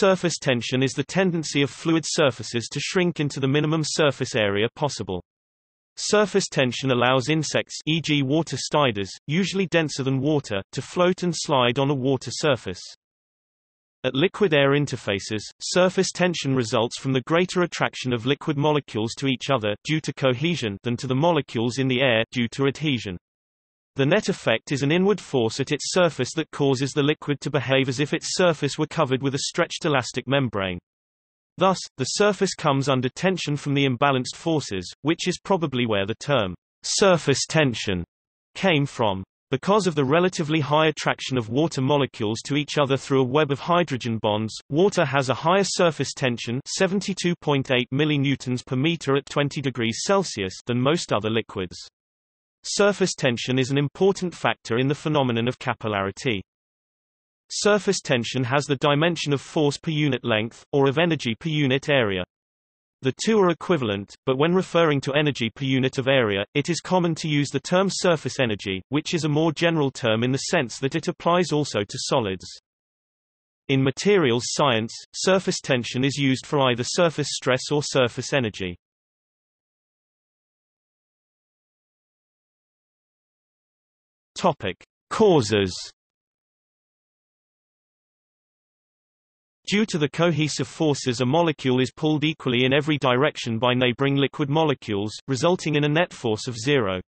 Surface tension is the tendency of fluid surfaces to shrink into the minimum surface area possible. Surface tension allows insects e.g. water spiders, usually denser than water, to float and slide on a water surface. At liquid-air interfaces, surface tension results from the greater attraction of liquid molecules to each other due to cohesion than to the molecules in the air due to adhesion. The net effect is an inward force at its surface that causes the liquid to behave as if its surface were covered with a stretched elastic membrane. Thus, the surface comes under tension from the imbalanced forces, which is probably where the term surface tension came from. Because of the relatively high attraction of water molecules to each other through a web of hydrogen bonds, water has a higher surface tension 72.8 millinewtons per meter at 20 degrees Celsius than most other liquids. Surface tension is an important factor in the phenomenon of capillarity. Surface tension has the dimension of force per unit length, or of energy per unit area. The two are equivalent, but when referring to energy per unit of area, it is common to use the term surface energy, which is a more general term in the sense that it applies also to solids. In materials science, surface tension is used for either surface stress or surface energy. Topic: Causes Due to the cohesive forces a molecule is pulled equally in every direction by neighboring liquid molecules, resulting in a net force of zero.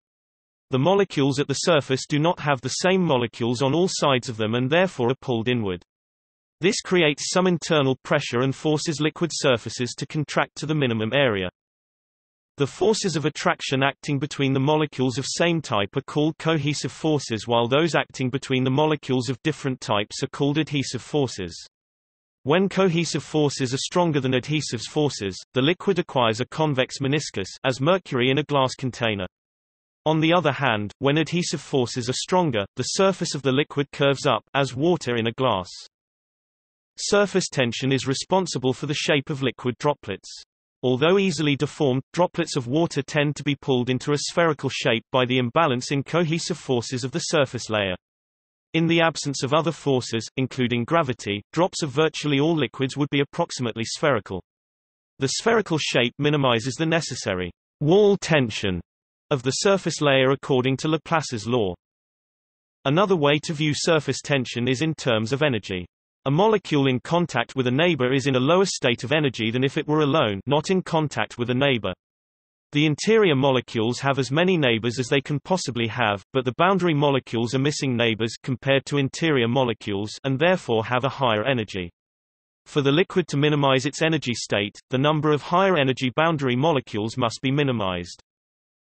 The molecules at the surface do not have the same molecules on all sides of them and therefore are pulled inward. This creates some internal pressure and forces liquid surfaces to contract to the minimum area. The forces of attraction acting between the molecules of same type are called cohesive forces while those acting between the molecules of different types are called adhesive forces. When cohesive forces are stronger than adhesive forces, the liquid acquires a convex meniscus as mercury in a glass container. On the other hand, when adhesive forces are stronger, the surface of the liquid curves up as water in a glass. Surface tension is responsible for the shape of liquid droplets. Although easily deformed, droplets of water tend to be pulled into a spherical shape by the imbalance in cohesive forces of the surface layer. In the absence of other forces, including gravity, drops of virtually all liquids would be approximately spherical. The spherical shape minimizes the necessary wall tension of the surface layer according to Laplace's law. Another way to view surface tension is in terms of energy. A molecule in contact with a neighbor is in a lower state of energy than if it were alone not in contact with a neighbor. The interior molecules have as many neighbors as they can possibly have, but the boundary molecules are missing neighbors compared to interior molecules and therefore have a higher energy. For the liquid to minimize its energy state, the number of higher energy boundary molecules must be minimized.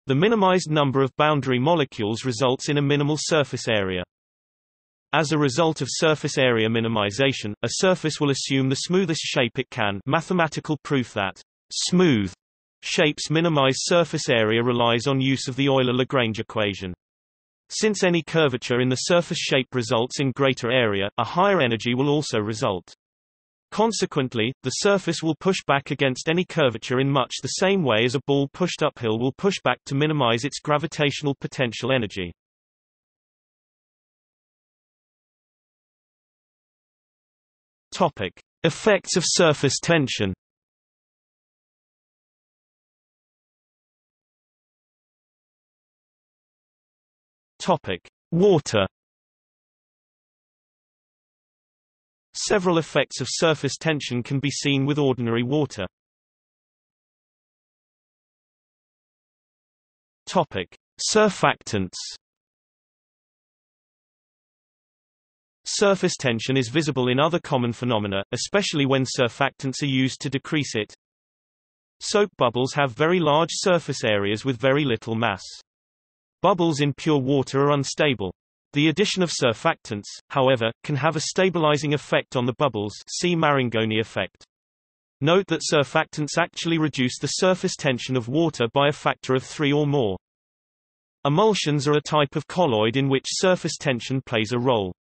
The minimized number of boundary molecules results in a minimal surface area. As a result of surface area minimization, a surface will assume the smoothest shape it can mathematical proof that smooth Shapes minimize surface area relies on use of the Euler-Lagrange equation. Since any curvature in the surface shape results in greater area, a higher energy will also result. Consequently, the surface will push back against any curvature in much the same way as a ball pushed uphill will push back to minimize its gravitational potential energy. Topic: Effects of surface tension. Topic: Water. Several effects of surface tension can be seen with ordinary water. Topic: Surfactants. Surface tension is visible in other common phenomena, especially when surfactants are used to decrease it. Soap bubbles have very large surface areas with very little mass. Bubbles in pure water are unstable. The addition of surfactants, however, can have a stabilizing effect on the bubbles see Marangoni effect. Note that surfactants actually reduce the surface tension of water by a factor of 3 or more. Emulsions are a type of colloid in which surface tension plays a role.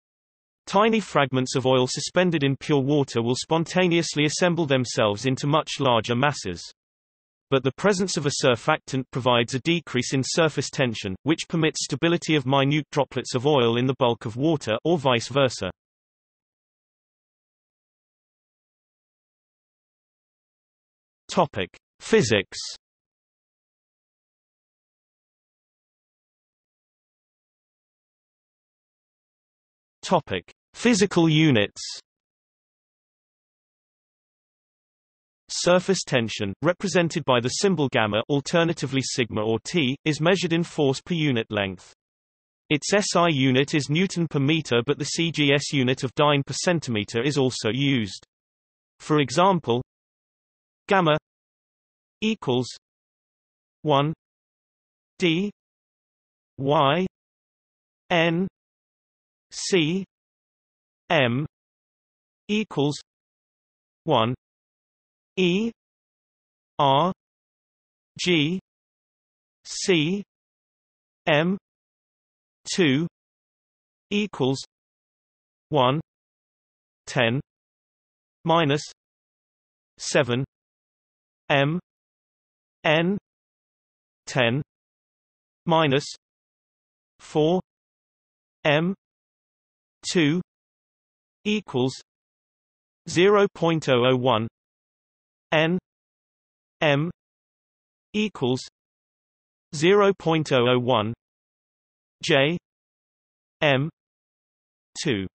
Tiny fragments of oil suspended in pure water will spontaneously assemble themselves into much larger masses. But the presence of a surfactant provides a decrease in surface tension, which permits stability of minute droplets of oil in the bulk of water or vice versa. Topic: Physics Topic: Physical units. Surface tension, represented by the symbol gamma alternatively sigma or T, is measured in force per unit length. Its SI unit is Newton per meter but the CGS unit of dyne per centimeter is also used. For example, gamma equals 1 d y n c m equals 1 E R G C M two equals one ten minus seven M N ten minus four M two equals zero point oh oh one n m equals 0.001 j m 2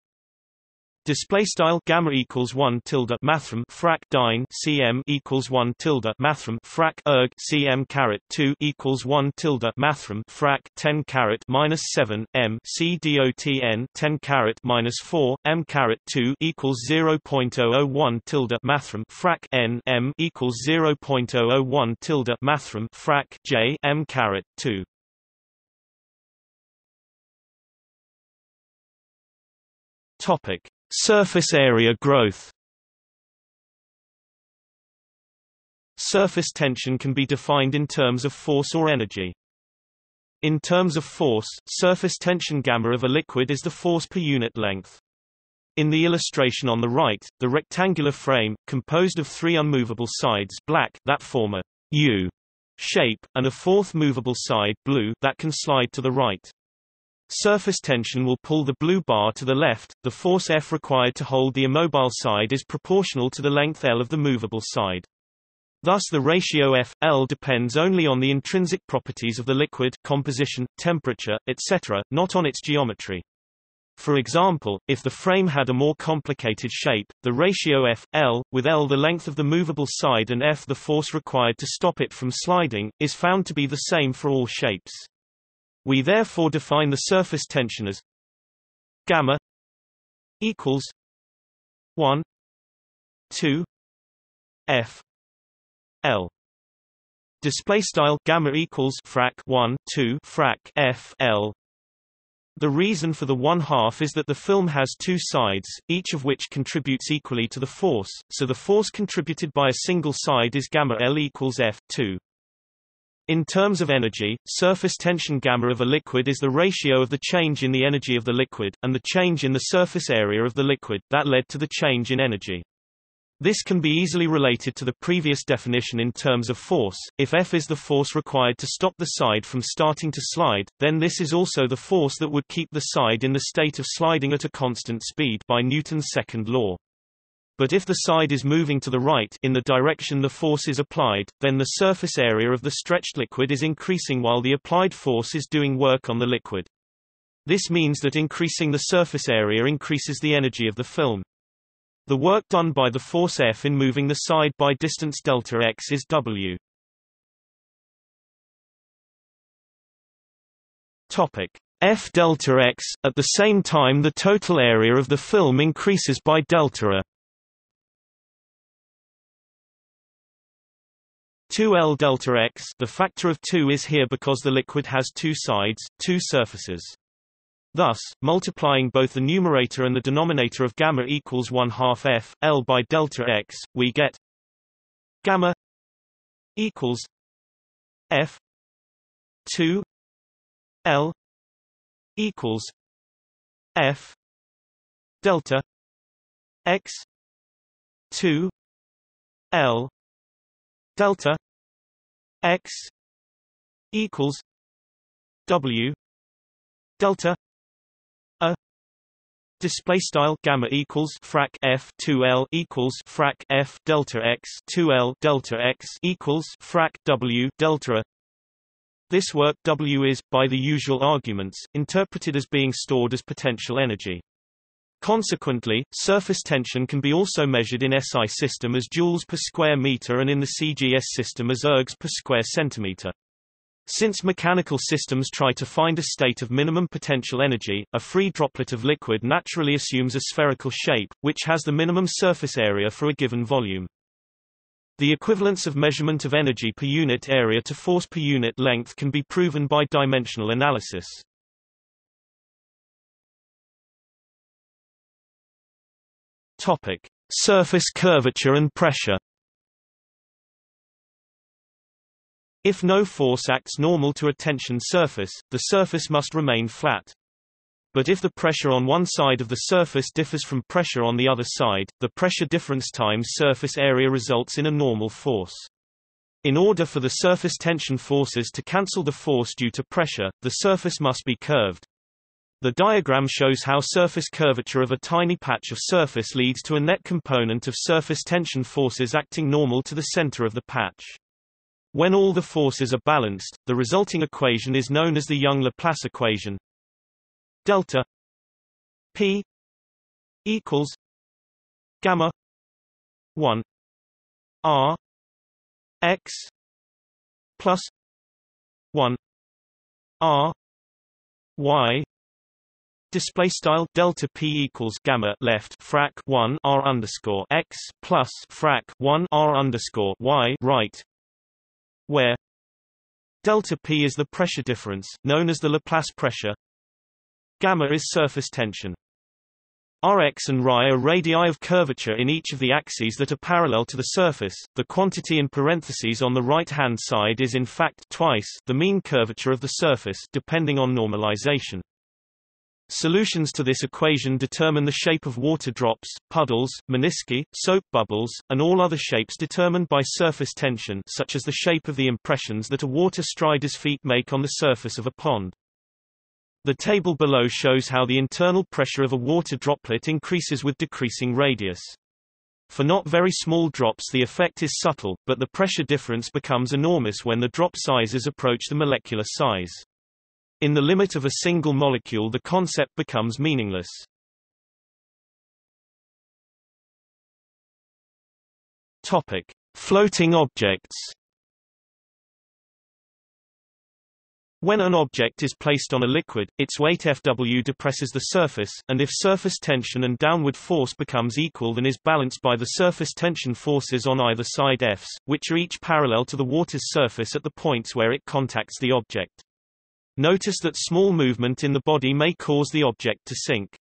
Display style gamma equals one tilde mathrm frac dyne cm equals one tilde mathrm frac erg cm caret two equals one tilde mathrm frac ten caret minus seven m c dot n ten caret minus four m caret two equals zero point oh oh one tilde mathrm frac n m equals zero point oh oh one tilde mathrm frac j m caret two. Topic Surface area growth Surface tension can be defined in terms of force or energy. In terms of force, surface tension gamma of a liquid is the force per unit length. In the illustration on the right, the rectangular frame, composed of three unmovable sides black that form a U shape, and a fourth movable side blue that can slide to the right. Surface tension will pull the blue bar to the left, the force F required to hold the immobile side is proportional to the length L of the movable side. Thus the ratio F, L depends only on the intrinsic properties of the liquid composition, temperature, etc., not on its geometry. For example, if the frame had a more complicated shape, the ratio F, L, with L the length of the movable side and F the force required to stop it from sliding, is found to be the same for all shapes. We therefore define the surface tension as gamma equals 1 2 f l display style gamma equals frac 1 2 frac f l the reason for the one half is that the film has two sides, each of which contributes equally to the force, so the force contributed by a single side is gamma L equals F 2. In terms of energy, surface tension gamma of a liquid is the ratio of the change in the energy of the liquid, and the change in the surface area of the liquid, that led to the change in energy. This can be easily related to the previous definition in terms of force. If F is the force required to stop the side from starting to slide, then this is also the force that would keep the side in the state of sliding at a constant speed by Newton's second law. But if the side is moving to the right in the direction the force is applied, then the surface area of the stretched liquid is increasing while the applied force is doing work on the liquid. This means that increasing the surface area increases the energy of the film. The work done by the force F in moving the side by distance delta x is W. Topic F delta x. At the same time the total area of the film increases by delta A. 2L delta x the factor of 2 is here because the liquid has two sides, two surfaces. Thus, multiplying both the numerator and the denominator of gamma equals 1 half f, L by delta x, we get gamma equals f 2 L equals f delta x 2 L delta x equals w delta a Display style gamma equals frac f 2l equals frac f delta x 2l delta x equals frac w delta. This work W is, by the usual arguments, interpreted as being stored as potential energy. Consequently, surface tension can be also measured in SI system as joules per square meter and in the CGS system as ergs per square centimeter. Since mechanical systems try to find a state of minimum potential energy, a free droplet of liquid naturally assumes a spherical shape, which has the minimum surface area for a given volume. The equivalence of measurement of energy per unit area to force per unit length can be proven by dimensional analysis. Topic: Surface curvature and pressure. If no force acts normal to a tension surface, the surface must remain flat. But if the pressure on one side of the surface differs from pressure on the other side, the pressure difference times surface area results in a normal force. In order for the surface tension forces to cancel the force due to pressure, the surface must be curved. The diagram shows how surface curvature of a tiny patch of surface leads to a net component of surface tension forces acting normal to the center of the patch. When all the forces are balanced, the resulting equation is known as the Young-Laplace equation. Delta P equals gamma 1 R X plus 1 R Y Display style delta p equals gamma left frac 1 r underscore x plus frac 1 r underscore y right, where delta p is the pressure difference, known as the Laplace pressure. Gamma is surface tension. Rx and Ry are radii of curvature in each of the axes that are parallel to the surface. The quantity in parentheses on the right-hand side is in fact twice the mean curvature of the surface, depending on normalization. Solutions to this equation determine the shape of water drops, puddles, menisci, soap bubbles, and all other shapes determined by surface tension such as the shape of the impressions that a water strider's feet make on the surface of a pond. The table below shows how the internal pressure of a water droplet increases with decreasing radius. For not very small drops the effect is subtle, but the pressure difference becomes enormous when the drop sizes approach the molecular size. In the limit of a single molecule the concept becomes meaningless. Topic: Floating objects. When an object is placed on a liquid, its weight Fw depresses the surface, and if surface tension and downward force becomes equal then is balanced by the surface tension forces on either side Fs, which are each parallel to the water's surface at the points where it contacts the object. Notice that small movement in the body may cause the object to sink.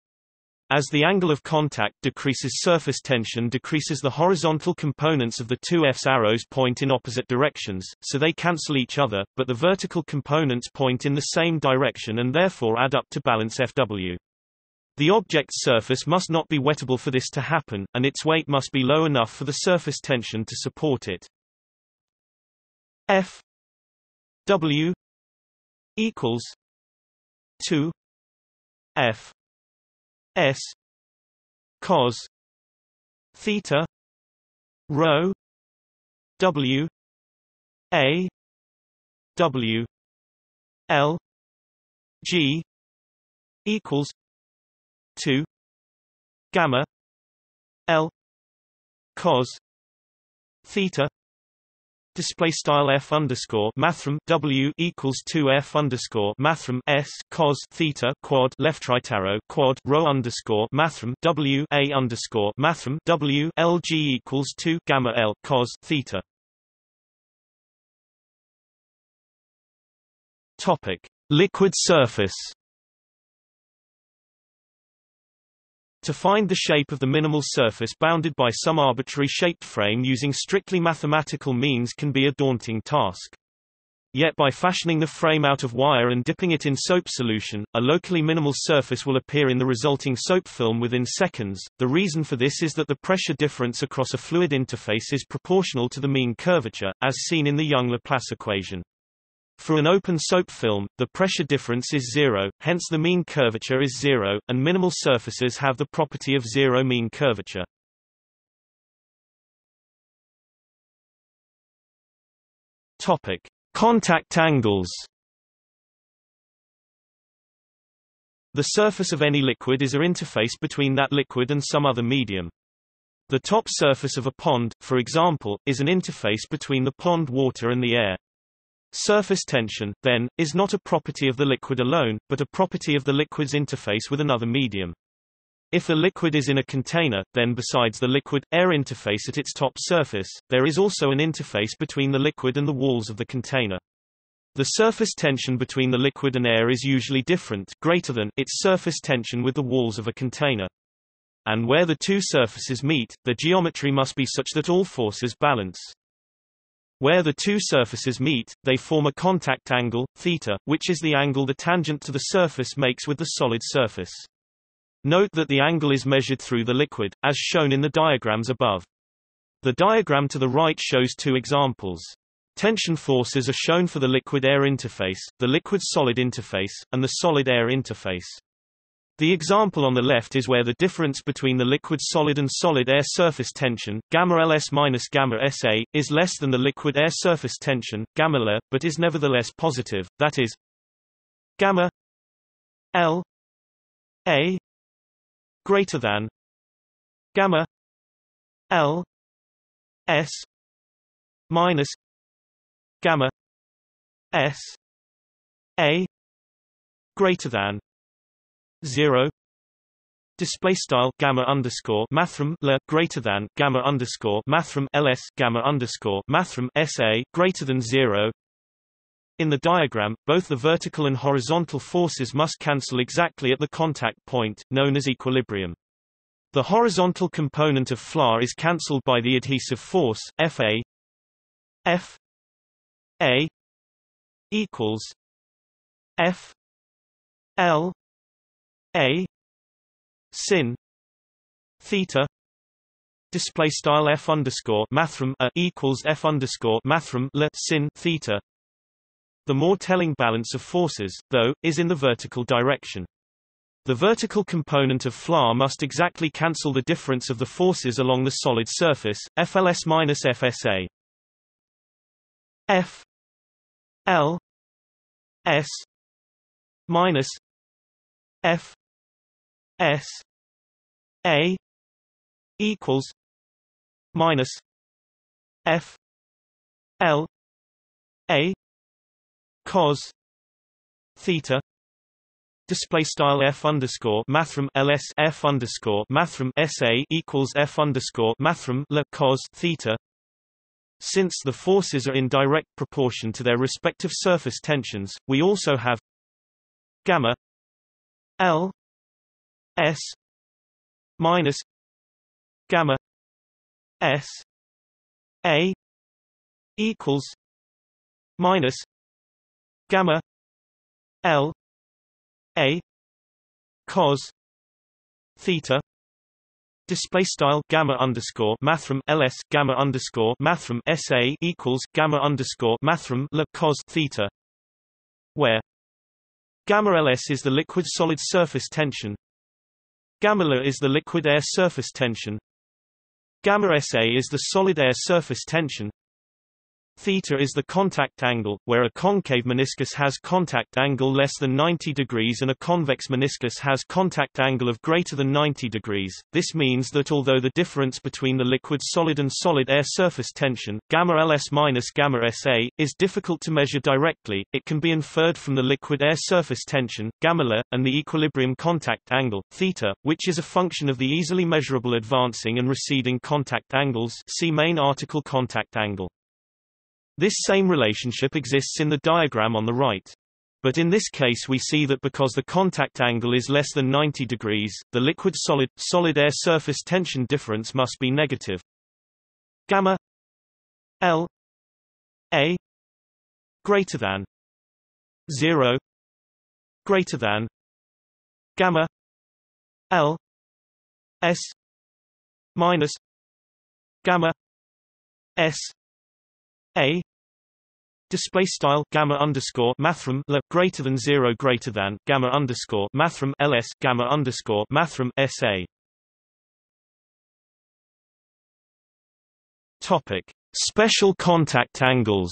As the angle of contact decreases surface tension decreases the horizontal components of the two F's arrows point in opposite directions, so they cancel each other, but the vertical components point in the same direction and therefore add up to balance Fw. The object's surface must not be wettable for this to happen, and its weight must be low enough for the surface tension to support it. F W equals two F S cos theta rho W A W L G equals two gamma L cos theta display style f underscore mathrm w equals 2 f underscore mathrm s cos theta quad left right arrow quad rho underscore mathrm w a underscore mathrm w l g equals 2 gamma l cos theta. Topic: Liquid surface. To find the shape of the minimal surface bounded by some arbitrary shaped frame using strictly mathematical means can be a daunting task. Yet by fashioning the frame out of wire and dipping it in soap solution, a locally minimal surface will appear in the resulting soap film within seconds. The reason for this is that the pressure difference across a fluid interface is proportional to the mean curvature, as seen in the Young-Laplace equation. For an open soap film, the pressure difference is zero, hence the mean curvature is zero, and minimal surfaces have the property of zero mean curvature. Topic: Contact angles. The surface of any liquid is a interface between that liquid and some other medium. The top surface of a pond, for example, is an interface between the pond water and the air. Surface tension, then, is not a property of the liquid alone, but a property of the liquid's interface with another medium. If the liquid is in a container, then besides the liquid-air interface at its top surface, there is also an interface between the liquid and the walls of the container. The surface tension between the liquid and air is usually different greater than its surface tension with the walls of a container. And where the two surfaces meet, the geometry must be such that all forces balance. Where the two surfaces meet, they form a contact angle, theta, which is the angle the tangent to the surface makes with the solid surface. Note that the angle is measured through the liquid, as shown in the diagrams above. The diagram to the right shows two examples. Tension forces are shown for the liquid-air interface, the liquid-solid interface, and the solid-air interface. The example on the left is where the difference between the liquid-solid and solid-air surface tension, gamma ls minus gamma sa, is less than the liquid-air surface tension, gamma L, but is nevertheless positive, that is, gamma L A greater than gamma L S minus gamma S A greater than zero display style gamma underscore mathrm l greater than gamma underscore mathrm ls gamma underscore mathrm sa greater than zero. In the diagram, both the vertical and horizontal forces must cancel exactly at the contact point, known as equilibrium. The horizontal component of FLA is cancelled by the adhesive force, Fa F a equals F L A sin theta display style f underscore mathrm a equals f underscore mathrm l sin theta. The more telling balance of forces, though, is in the vertical direction. The vertical component of FLA must exactly cancel the difference of the forces along the solid surface, FLS minus FSA. F L S minus F S A equals minus F L A cos theta display style f underscore mathrm ls f underscore mathrm sa equals f underscore mathrm l cos theta since the forces are in direct proportion to their respective surface tensions, we also have gamma L S minus gamma S A equals minus gamma L A cos theta Display style gamma underscore mathrm ls gamma underscore mathrm sa equals gamma underscore mathrm l cos theta, where gamma ls is the liquid solid surface tension, gamma is the liquid air surface tension, gamma sa is the solid air surface tension, Theta is the contact angle, where a concave meniscus has contact angle less than 90 degrees and a convex meniscus has contact angle of greater than 90 degrees. This means that although the difference between the liquid solid and solid air surface tension, gamma ls minus gamma sa, is difficult to measure directly, it can be inferred from the liquid air surface tension, gamma l, and the equilibrium contact angle, theta, which is a function of the easily measurable advancing and receding contact angles see main article contact angle. This same relationship exists in the diagram on the right. But in this case we see that because the contact angle is less than 90 degrees, the liquid-solid, solid-air surface tension difference must be negative. Gamma L A greater than 0 greater than gamma L S minus gamma S a display style gamma underscore mathrm greater than zero greater than gamma underscore mathrm ls gamma underscore mathrm sa. Topic: Special contact angles.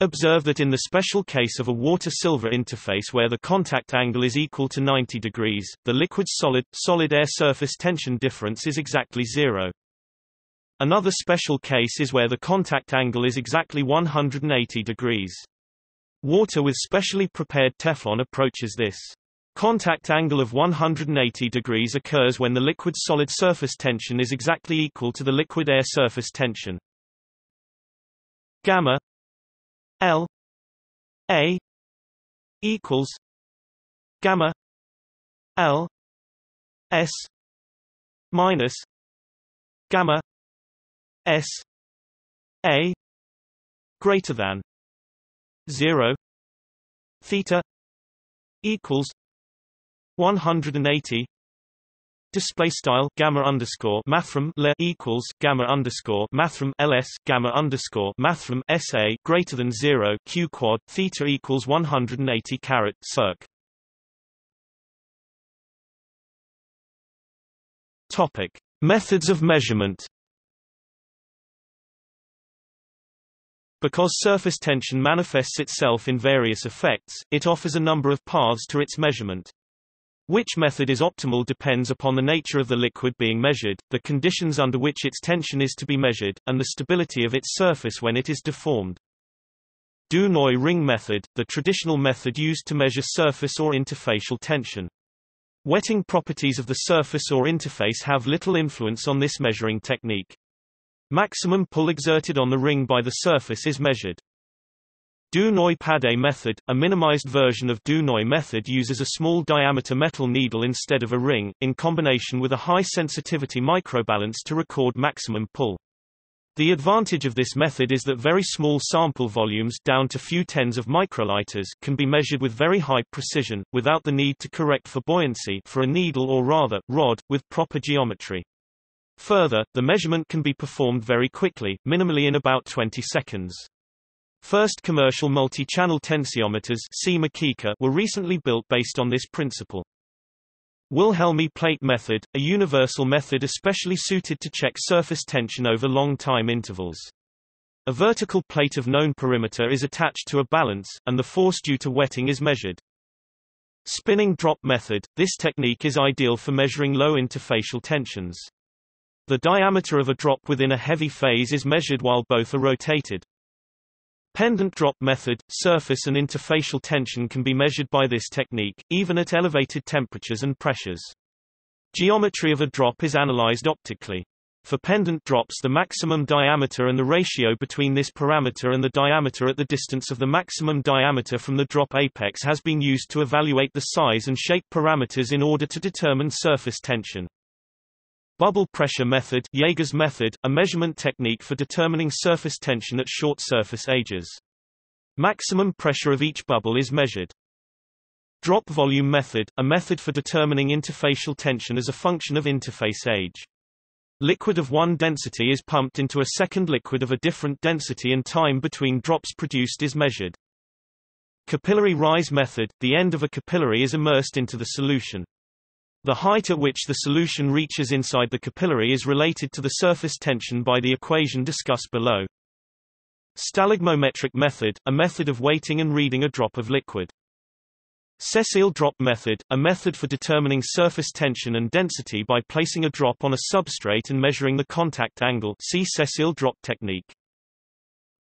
Observe that in the special case of a water-silver interface where the contact angle is equal to 90 degrees, the liquid-solid, solid-air surface tension difference is exactly zero. Another special case is where the contact angle is exactly 180 degrees. Water with specially prepared Teflon approaches this. Contact angle of 180 degrees occurs when the liquid-solid surface tension is exactly equal to the liquid-air surface tension. Gamma L A equals gamma L S minus gamma S A greater than zero theta equals 180 display style gamma underscore mathrm le equals gamma underscore mathrm ls gamma underscore mathrm sa greater than zero q quad theta equals 180 caret circ. Topic: Methods of measurement. Because surface tension manifests itself in various effects, it offers a number of paths to its measurement. Which method is optimal depends upon the nature of the liquid being measured, the conditions under which its tension is to be measured, and the stability of its surface when it is deformed. Du-Noy ring method, the traditional method used to measure surface or interfacial tension. Wetting properties of the surface or interface have little influence on this measuring technique. Maximum pull exerted on the ring by the surface is measured. Du-Noy Padday method, a minimized version of Du-Noy method uses a small diameter metal needle instead of a ring, in combination with a high sensitivity microbalance to record maximum pull. The advantage of this method is that very small sample volumes down to few tens of microliters can be measured with very high precision, without the need to correct for buoyancy for a needle or rather, rod, with proper geometry. Further, the measurement can be performed very quickly, minimally in about 20 seconds. First commercial multi-channel tensiometers were recently built based on this principle. Wilhelmy plate method, a universal method especially suited to check surface tension over long time intervals. A vertical plate of known perimeter is attached to a balance, and the force due to wetting is measured. Spinning drop method, this technique is ideal for measuring low interfacial tensions. The diameter of a drop within a heavy phase is measured while both are rotated. Pendant drop method, surface and interfacial tension can be measured by this technique, even at elevated temperatures and pressures. Geometry of a drop is analyzed optically. For pendant drops the maximum diameter and the ratio between this parameter and the diameter at the distance of the maximum diameter from the drop apex has been used to evaluate the size and shape parameters in order to determine surface tension. Bubble pressure method Jaeger's method, a measurement technique for determining surface tension at short surface ages. Maximum pressure of each bubble is measured. Drop volume method, a method for determining interfacial tension as a function of interface age. Liquid of one density is pumped into a second liquid of a different density and time between drops produced is measured. Capillary rise method, the end of a capillary is immersed into the solution. The height at which the solution reaches inside the capillary is related to the surface tension by the equation discussed below. Stalagmometric method, a method of weighting and reading a drop of liquid. Sessile drop method, a method for determining surface tension and density by placing a drop on a substrate and measuring the contact angle see drop technique.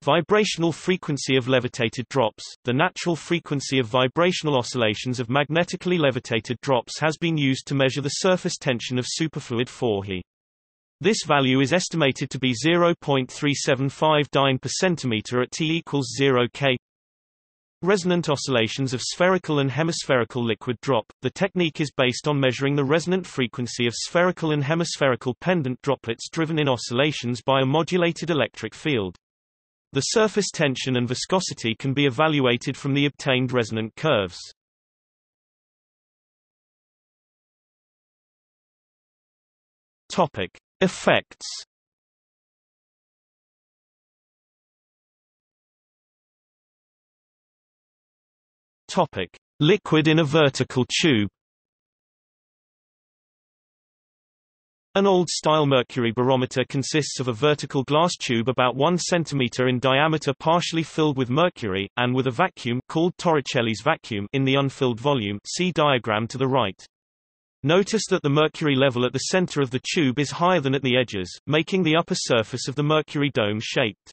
Vibrational frequency of levitated drops The natural frequency of vibrational oscillations of magnetically levitated drops has been used to measure the surface tension of superfluid 4 He. This value is estimated to be 0.375 dyne per centimeter at T equals 0 K. Resonant oscillations of spherical and hemispherical liquid drop. The technique is based on measuring the resonant frequency of spherical and hemispherical pendant droplets driven in oscillations by a modulated electric field. The surface tension and viscosity can be evaluated from the obtained resonant curves. Topic: Effects. Topic: Liquid in a vertical tube. An old-style mercury barometer consists of a vertical glass tube about 1 cm in diameter partially filled with mercury, and with a vacuum called Torricelli's vacuum in the unfilled volume see diagram to the right. Notice that the mercury level at the center of the tube is higher than at the edges, making the upper surface of the mercury dome shaped.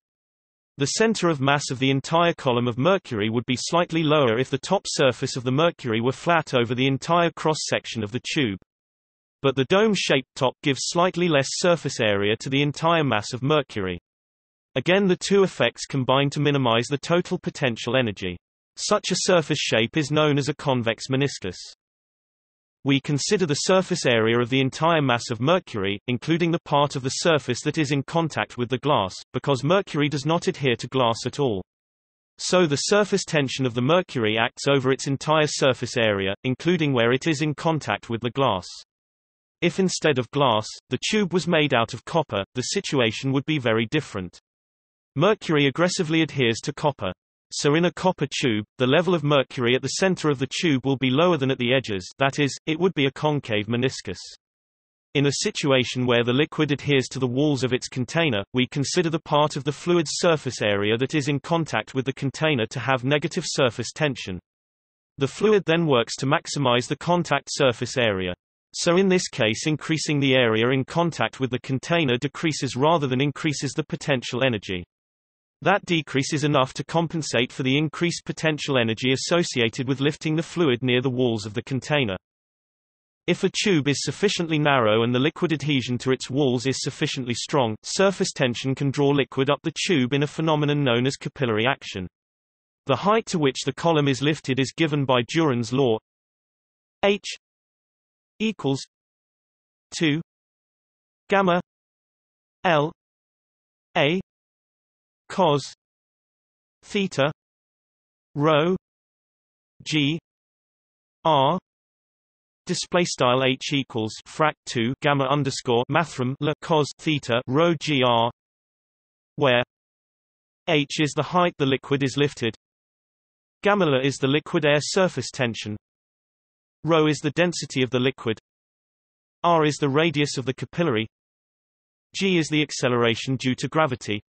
The center of mass of the entire column of mercury would be slightly lower if the top surface of the mercury were flat over the entire cross-section of the tube. But the dome-shaped top gives slightly less surface area to the entire mass of Mercury. Again the two effects combine to minimize the total potential energy. Such a surface shape is known as a convex meniscus. We consider the surface area of the entire mass of Mercury, including the part of the surface that is in contact with the glass, because Mercury does not adhere to glass at all. So the surface tension of the Mercury acts over its entire surface area, including where it is in contact with the glass. If instead of glass, the tube was made out of copper, the situation would be very different. Mercury aggressively adheres to copper. So in a copper tube, the level of mercury at the center of the tube will be lower than at the edges that is, it would be a concave meniscus. In a situation where the liquid adheres to the walls of its container, we consider the part of the fluid's surface area that is in contact with the container to have negative surface tension. The fluid then works to maximize the contact surface area. So in this case increasing the area in contact with the container decreases rather than increases the potential energy. That decrease is enough to compensate for the increased potential energy associated with lifting the fluid near the walls of the container. If a tube is sufficiently narrow and the liquid adhesion to its walls is sufficiently strong, surface tension can draw liquid up the tube in a phenomenon known as capillary action. The height to which the column is lifted is given by Jurin's law h equals 2 gamma L A cos theta rho G R display style h equals frac 2 gamma underscore mathrm la cos theta rho gr where h is the height the liquid is lifted gamma is the liquid air surface tension Rho is the density of the liquid. r is the radius of the capillary. g is the acceleration due to gravity.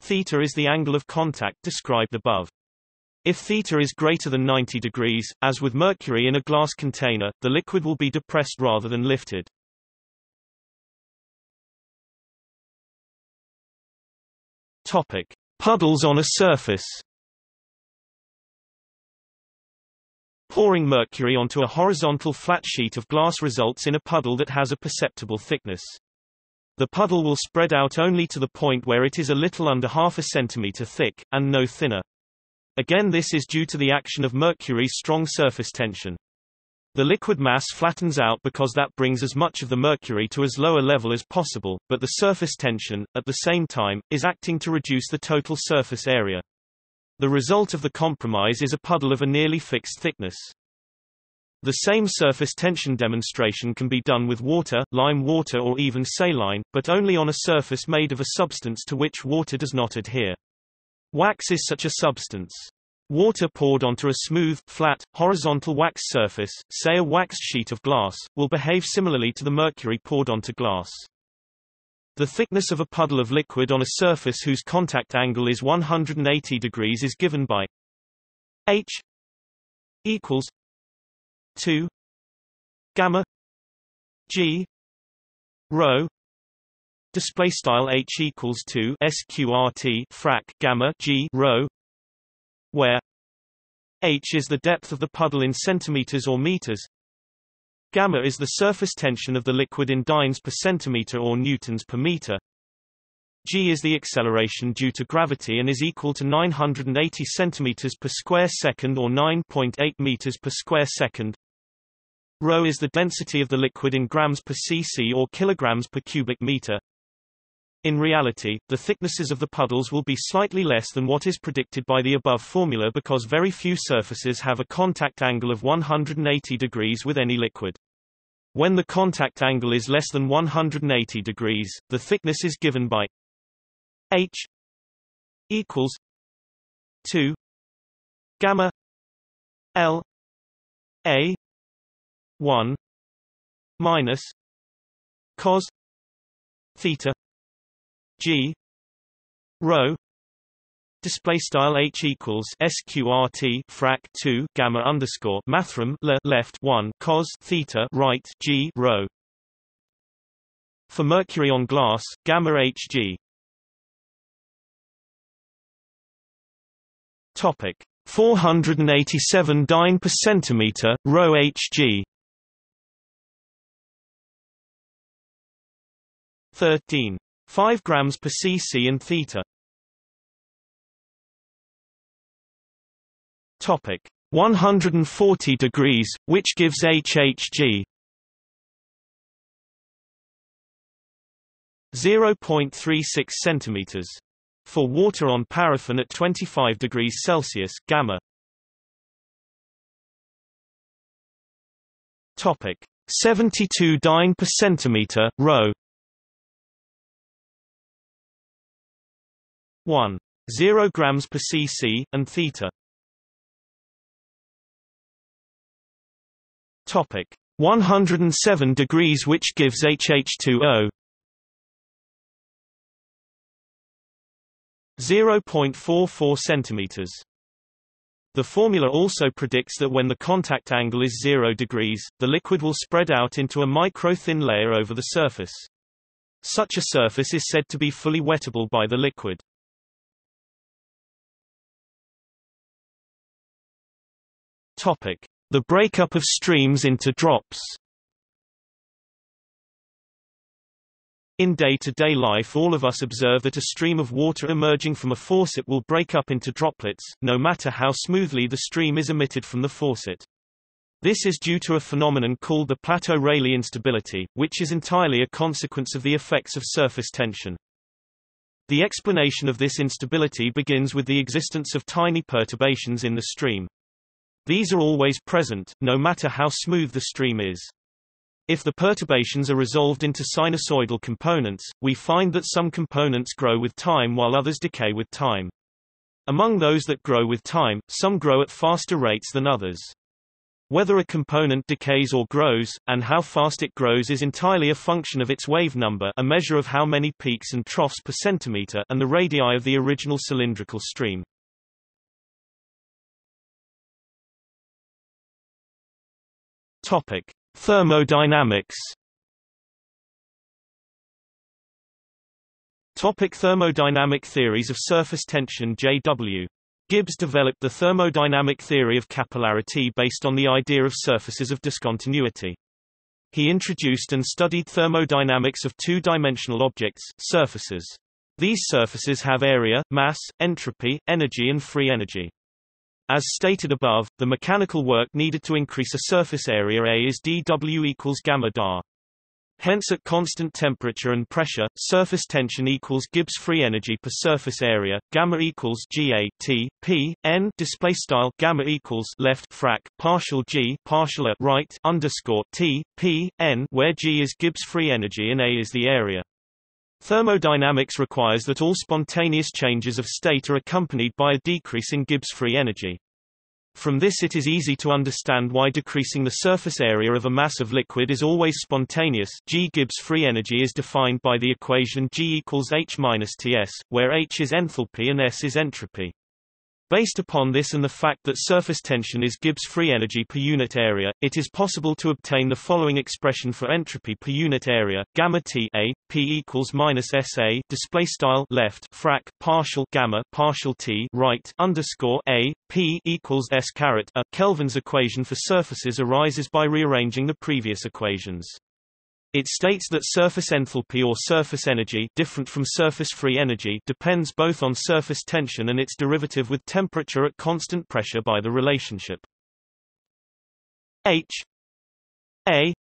Theta is the angle of contact described above. If theta is greater than 90 degrees, as with mercury in a glass container, the liquid will be depressed rather than lifted. Topic: Puddles on a surface. Pouring mercury onto a horizontal flat sheet of glass results in a puddle that has a perceptible thickness. The puddle will spread out only to the point where it is a little under half a centimeter thick, and no thinner. Again this is due to the action of mercury's strong surface tension. The liquid mass flattens out because that brings as much of the mercury to as low a level as possible, but the surface tension, at the same time, is acting to reduce the total surface area. The result of the compromise is a puddle of a nearly fixed thickness. The same surface tension demonstration can be done with water, lime water or even saline, but only on a surface made of a substance to which water does not adhere. Wax is such a substance. Water poured onto a smooth, flat, horizontal wax surface, say a waxed sheet of glass, will behave similarly to the mercury poured onto glass. The thickness of a puddle of liquid on a surface whose contact angle is 180 degrees is given by h equals 2 gamma g rho display style h equals 2 sqrt frac gamma g rho where h is the depth of the puddle in centimeters or meters Gamma is the surface tension of the liquid in dynes per centimeter or newtons per meter. G is the acceleration due to gravity and is equal to 980 centimeters per square second or 9.8 meters per square second. Rho is the density of the liquid in grams per cc or kilograms per cubic meter. In reality, the thicknesses of the puddles will be slightly less than what is predicted by the above formula because very few surfaces have a contact angle of 180 degrees with any liquid. When the contact angle is less than 180 degrees, the thickness is given by h equals 2 gamma L A one minus cos theta G rho Display style h equals sqrt frac 2 gamma underscore mathrm le left 1 cos theta right g rho. For mercury on glass, gamma hg. Topic 487 dyne per centimeter, rho hg. 13. 5 grams per cc and theta. Topic 140 degrees, which gives HHG 0.36 centimeters. For water on paraffin at 25 degrees Celsius, gamma. Topic 72 dyne per centimeter, rho. 1. 0 grams per cc, and theta. Topic 107 degrees which gives HH2O 0.44 centimeters. The formula also predicts that when the contact angle is 0 degrees, the liquid will spread out into a micro-thin layer over the surface. Such a surface is said to be fully wettable by the liquid. Topic: the breakup of streams into drops In day-to-day -day life all of us observe that a stream of water emerging from a faucet will break up into droplets, no matter how smoothly the stream is emitted from the faucet. This is due to a phenomenon called the plateau-Rayleigh instability, which is entirely a consequence of the effects of surface tension. The explanation of this instability begins with the existence of tiny perturbations in the stream. These are always present, no matter how smooth the stream is. If the perturbations are resolved into sinusoidal components, we find that some components grow with time while others decay with time. Among those that grow with time, some grow at faster rates than others. Whether a component decays or grows, and how fast it grows is entirely a function of its wave number a measure of how many peaks and troughs per centimeter and the radii of the original cylindrical stream. Topic: Thermodynamics. Topic thermodynamic theories of surface tension J.W. Gibbs developed the thermodynamic theory of capillarity based on the idea of surfaces of discontinuity. He introduced and studied thermodynamics of two-dimensional objects, surfaces. These surfaces have area, mass, entropy, energy and free energy. As stated above, the mechanical work needed to increase a surface area A is dW equals gamma dar. Hence at constant temperature and pressure, surface tension equals Gibbs free energy per surface area, gamma equals Ga T P N display style gamma equals left frac partial G partial a right underscore T P N where G is Gibbs free energy and A is the area. Thermodynamics requires that all spontaneous changes of state are accompanied by a decrease in Gibbs free energy. From this it is easy to understand why decreasing the surface area of a mass of liquid is always spontaneous G Gibbs free energy is defined by the equation G equals H minus Ts, where H is enthalpy and S is entropy. Based upon this and the fact that surface tension is Gibbs free energy per unit area, it is possible to obtain the following expression for entropy per unit area: gamma T A P equals minus SA display style left frac partial gamma partial T right underscore A P equals S caret A. Kelvin's equation for surfaces arises by rearranging the previous equations. It states that surface enthalpy or surface energy different from surface free energy depends both on surface tension and its derivative with temperature at constant pressure by the relationship. H A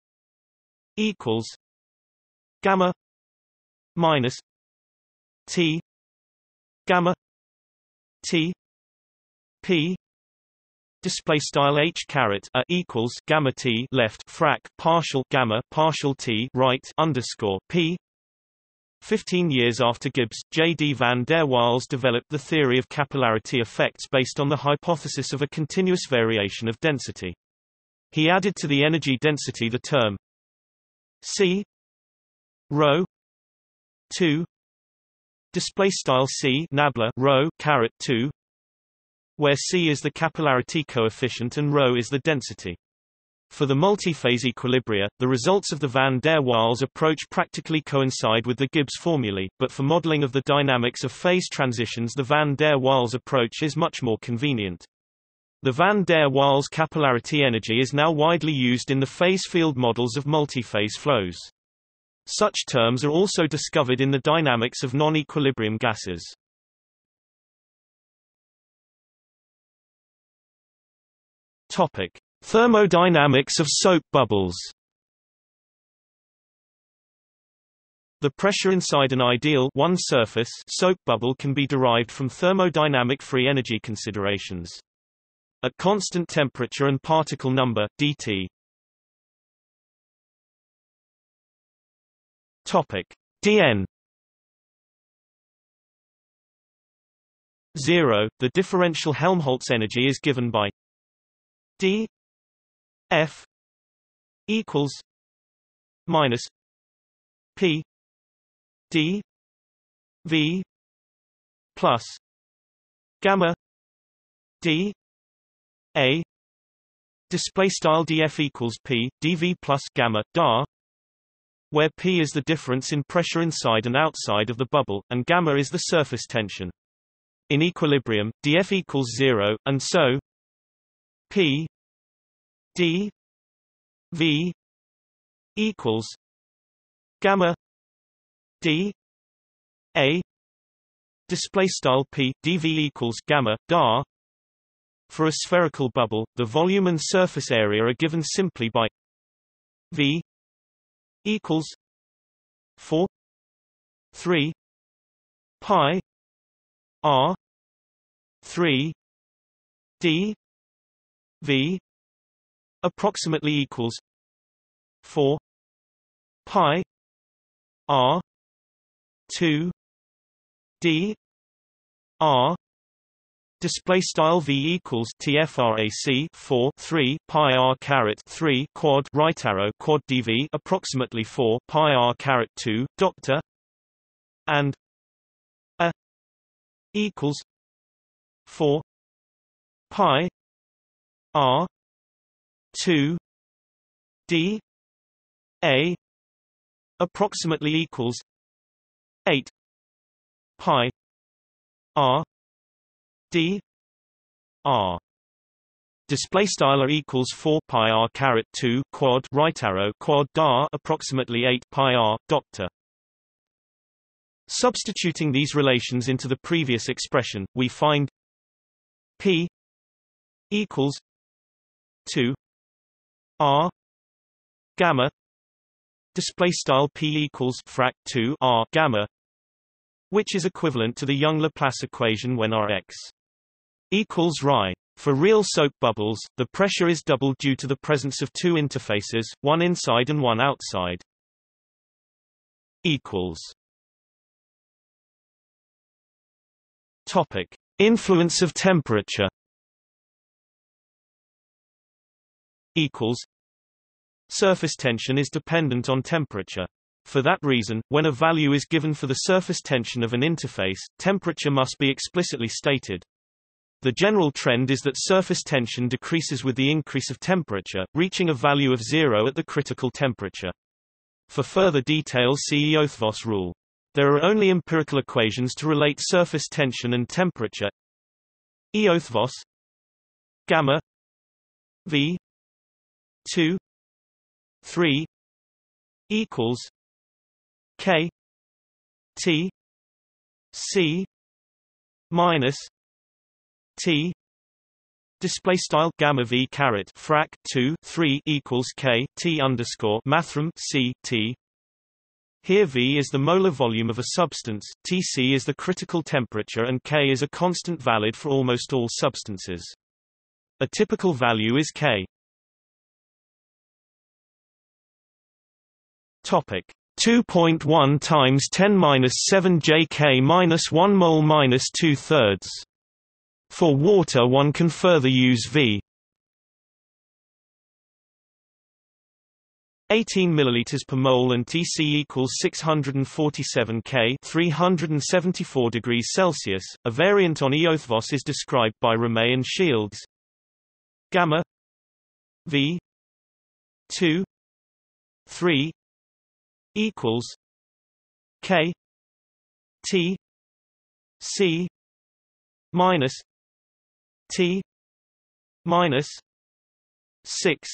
equals gamma minus T gamma T P display style h caret a equals gamma t left frac partial gamma partial t right underscore p Fifteen years after Gibbs, J. D. van der Waals developed the theory of capillarity effects based on the hypothesis of a continuous variation of density. He added to the energy density the term C rho 2 display style C nabla rho caret 2 where C is the capillarity coefficient and rho is the density. For the multiphase equilibria, the results of the van der Waals approach practically coincide with the Gibbs formulae, but for modeling of the dynamics of phase transitions the van der Waals approach is much more convenient. The van der Waals capillarity energy is now widely used in the phase field models of multiphase flows. Such terms are also discovered in the dynamics of non-equilibrium gases. Topic: Thermodynamics of soap bubbles. The pressure inside an ideal one surface soap bubble can be derived from thermodynamic free energy considerations. At constant temperature and particle number dt. Topic: dN 0 the differential Helmholtz energy is given by d f equals minus p d v plus gamma d a display style df equals p dv plus gamma dar where p is the difference in pressure inside and outside of the bubble and gamma is the surface tension. In equilibrium df equals 0 and so P D V equals gamma D A display style P dV equals gamma dar for a spherical bubble the volume and surface area are given simply by V equals 4 3 pi r 3 d v approximately equals 4 pi r 2 d r Display style v equals tfrac 4 3 pi r caret 3 quad right arrow quad dv approximately 4 pi r caret 2 doctor and a equals 4 pi R two D A approximately equals eight pi R D R Display style equals 4 pi r caret 2 quad right arrow quad dar approximately 8 pi r doctor. Substituting these relations into the previous expression, we find p equals 2 r gamma display style p equals frac 2 r gamma which is equivalent to the Young Laplace equation when Rx equals Rhi. For real soap bubbles, the pressure is doubled due to the presence of two interfaces, one inside and one outside. Equals. Topic: Influence of temperature. Equals Surface tension is dependent on temperature. For that reason, when a value is given for the surface tension of an interface, temperature must be explicitly stated. The general trend is that surface tension decreases with the increase of temperature, reaching a value of zero at the critical temperature. For further details see Eötvös rule. There are only empirical equations to relate surface tension and temperature. Eötvös gamma v 2 3 equals K T C minus T Display style gamma v caret frac 2 3 equals k t underscore mathrm c t. Here V is the molar volume of a substance, Tc is the critical temperature and K is a constant valid for almost all substances. A typical value is K. Topic: 2.1 times 10 minus 7 jk minus 1 mole minus 2 thirds. For water one can further use V 18 milliliters per mole and Tc equals 647 K 374 degrees Celsius. A variant on Eötvös is described by Ramay and Shields. Gamma V 2 3 equals K T C minus T minus six.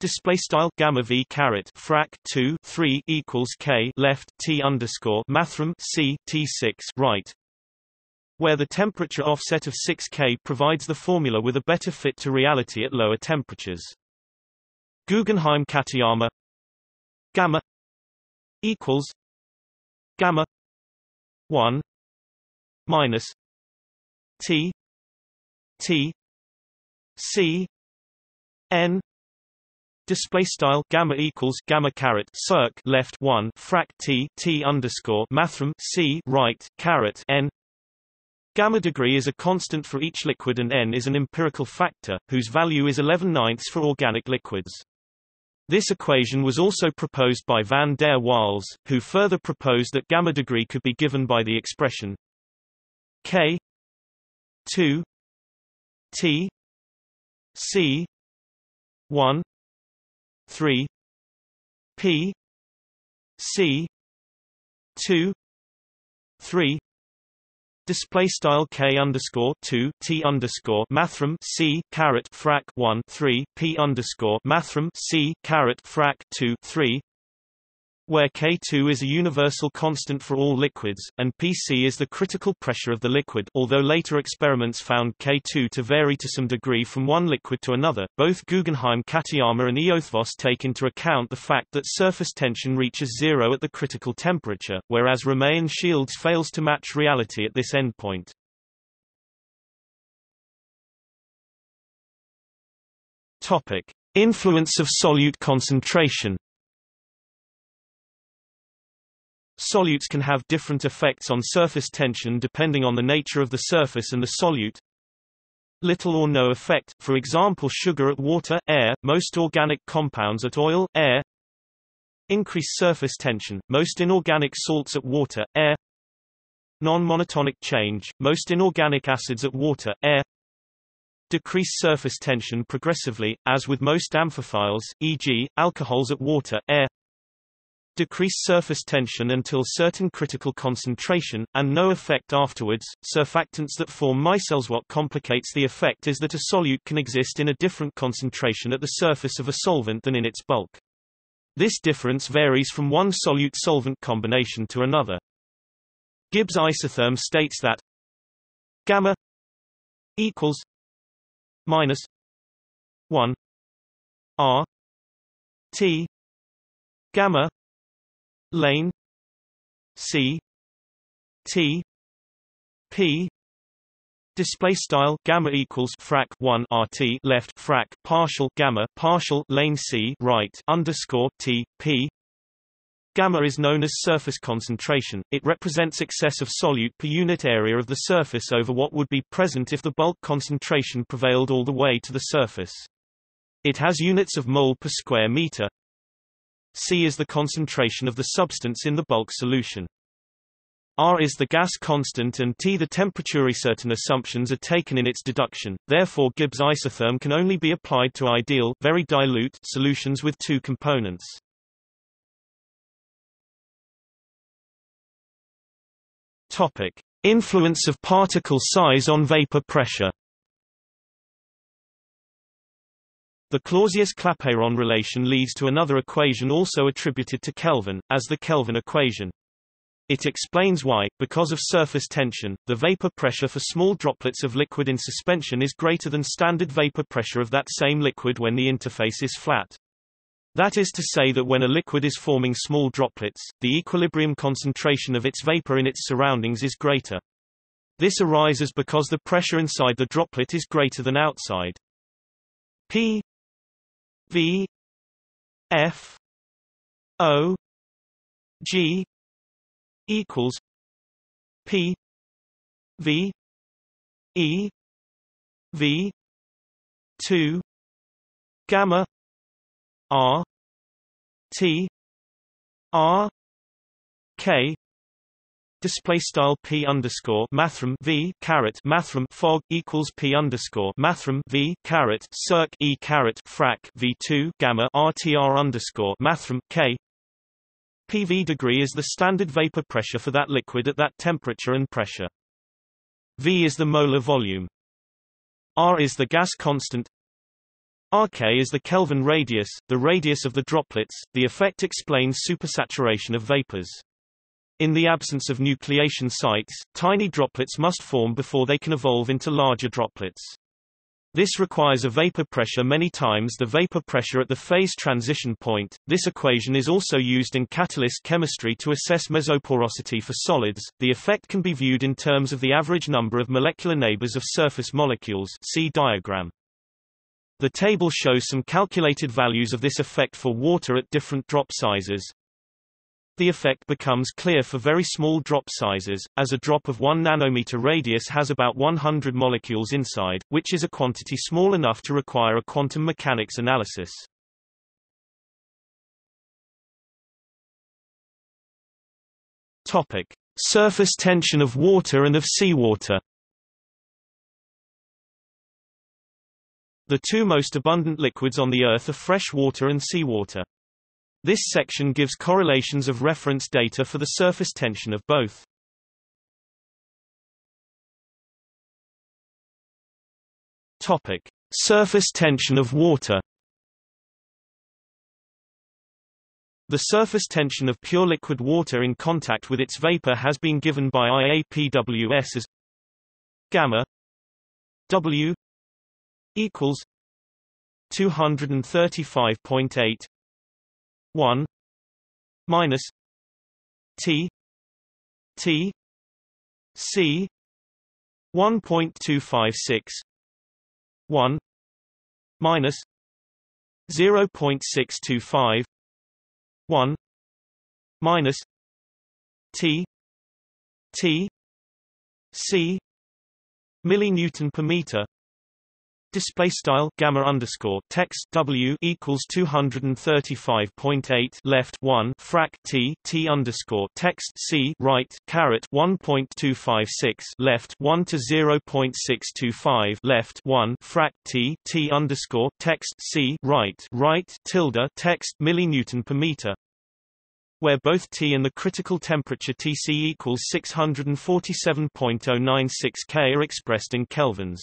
Display style gamma v caret frac 2 3 equals k left t underscore mathrm c t 6 right where the temperature offset of 6k provides the formula with a better fit to reality at lower temperatures. Guggenheim Katayama gamma equals gamma 1 minus t t c n display style gamma equals gamma caret circ left 1 frac t t underscore mathrm c right caret n Gamma degree is a constant for each liquid and n is an empirical factor, whose value is 11 ninths for organic liquids. This equation was also proposed by van der Waals, who further proposed that gamma degree could be given by the expression k 2 t c 1 3 p c 2 3 Display style k underscore two t underscore mathrm c caret frac one three p underscore mathrm c caret frac two three where K2 is a universal constant for all liquids, and Pc is the critical pressure of the liquid although later experiments found K2 to vary to some degree from one liquid to another, both Guggenheim Katayama and Eötvös take into account the fact that surface tension reaches zero at the critical temperature, whereas Ramay and Shields fails to match reality at this endpoint. Influence of solute concentration Solutes can have different effects on surface tension depending on the nature of the surface and the solute. Little or no effect, for example sugar at water, air, most organic compounds at oil, air. Increase surface tension, most inorganic salts at water, air. Non-monotonic change, most inorganic acids at water, air. Decrease surface tension progressively, as with most amphiphiles, e.g., alcohols at water, air decrease surface tension until certain critical concentration, and no effect afterwards. Surfactants that form micelles. What complicates the effect is that a solute can exist in a different concentration at the surface of a solvent than in its bulk. This difference varies from one solute-solvent combination to another. Gibbs isotherm states that gamma equals minus 1 r t gamma lane. C. T. P. Display style gamma equals frac 1 RT left frac partial gamma partial lane C right underscore T P. Gamma is known as surface concentration. It represents excess of solute per unit area of the surface over what would be present if the bulk concentration prevailed all the way to the surface. It has units of mole per square meter, C is the concentration of the substance in the bulk solution. R is the gas constant and T the temperature. Certain assumptions are taken in its deduction, therefore Gibbs isotherm can only be applied to ideal very dilute solutions with two components. Topic: Influence of particle size on vapor pressure. The Clausius-Clapeyron relation leads to another equation also attributed to Kelvin, as the Kelvin equation. It explains why, because of surface tension, the vapor pressure for small droplets of liquid in suspension is greater than standard vapor pressure of that same liquid when the interface is flat. That is to say that when a liquid is forming small droplets, the equilibrium concentration of its vapor in its surroundings is greater. This arises because the pressure inside the droplet is greater than outside. P V F O G equals P V E V two gamma R T R K display style p underscore mathrm v mathrm fog equals p underscore mathrm v caret circ e caret frac v two gamma rtr underscore mathrm k PV degree is the standard vapor pressure for that liquid at that temperature and pressure. V is the molar volume. R is the gas constant. Rk is the Kelvin radius, the radius of the droplets. The effect explains supersaturation of vapors. In the absence of nucleation sites, tiny droplets must form before they can evolve into larger droplets. This requires a vapor pressure many times the vapor pressure at the phase transition point. This equation is also used in catalyst chemistry to assess mesoporosity for solids. The effect can be viewed in terms of the average number of molecular neighbors of surface molecules. See diagram. The table shows some calculated values of this effect for water at different drop sizes. The effect becomes clear for very small drop sizes, as a drop of 1 nanometer radius has about 100 molecules inside, which is a quantity small enough to require a quantum mechanics analysis. Topic: Surface tension of water and of seawater. The two most abundant liquids on the Earth are fresh water and seawater. This section gives correlations of reference data for the surface tension of both. Topic: Surface tension of water. The surface tension of pure liquid water in contact with its vapor has been given by IAPWS as gamma W equals 235.8 1 minus T T C 1.256 1 minus 0.625 1 minus T T C millinewton per meter display style gamma underscore text W equals 235.8 left 1 frac T T underscore text C right caret 1.256 left 1 to 0.625 left 1 frac T T underscore text C right right tilde text millinewton per meter where both T and the critical temperature Tc equals 647.096 K are expressed in kelvins.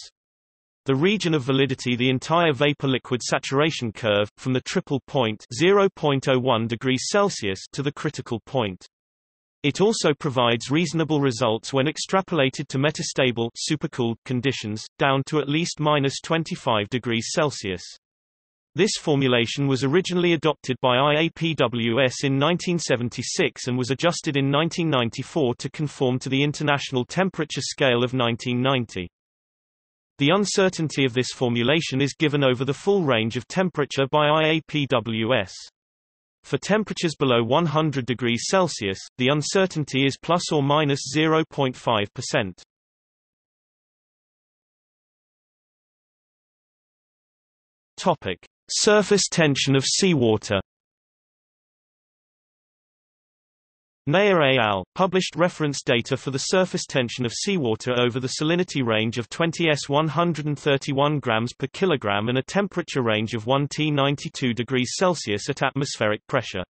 The region of validity the entire vapor-liquid saturation curve, from the triple point 0.01 degrees Celsius to the critical point. It also provides reasonable results when extrapolated to metastable supercooled conditions, down to at least minus 25 degrees Celsius. This formulation was originally adopted by IAPWS in 1976 and was adjusted in 1994 to conform to the International Temperature Scale of 1990. The uncertainty of this formulation is given over the full range of temperature by IAPWS. For temperatures below 100 degrees Celsius, the uncertainty is plus or minus 0.5%. Topic: Surface tension of seawater. Nayar et al. published reference data for the surface tension of seawater over the salinity range of 20 s 131 grams per kilogram and a temperature range of 1 T 92 degrees Celsius at atmospheric pressure.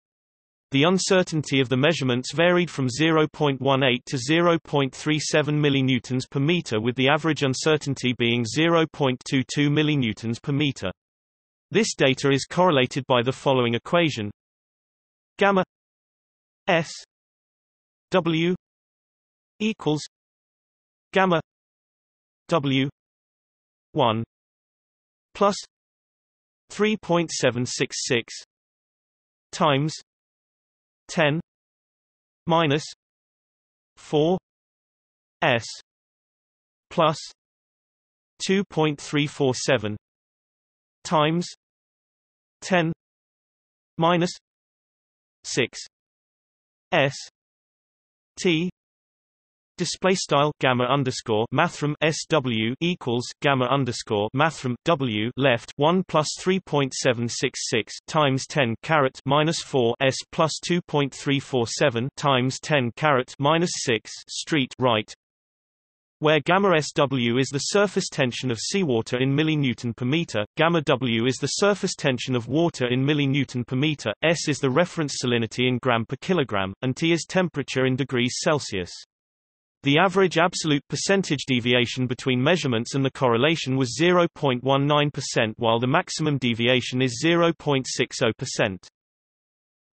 The uncertainty of the measurements varied from 0.18 to 0.37 millinewtons per meter with the average uncertainty being 0.22 millinewtons per meter. This data is correlated by the following equation gamma s W equals gamma W one plus three point seven six six times ten minus four S plus two point three four seven times ten minus six S T display style gamma underscore mathrm SW equals gamma underscore mathrm W left 1 plus 3.766 times 10 caret minus 4 S plus 2.347 times 10 caret minus 6 street right where gamma SW is the surface tension of seawater in millinewton per meter, gamma W is the surface tension of water in millinewton per meter, S is the reference salinity in gram per kilogram, and T is temperature in degrees Celsius. The average absolute percentage deviation between measurements and the correlation was 0.19% while the maximum deviation is 0.60%.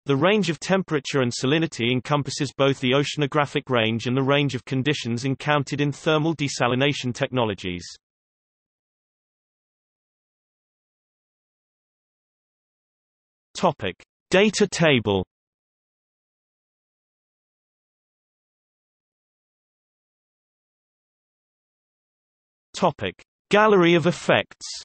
The range of temperature and salinity encompasses both the oceanographic range and the range of conditions encountered in thermal desalination technologies. Topic: Data table. Topic: Gallery of effects.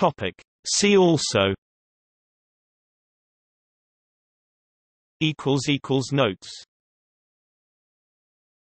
Topic. See also notes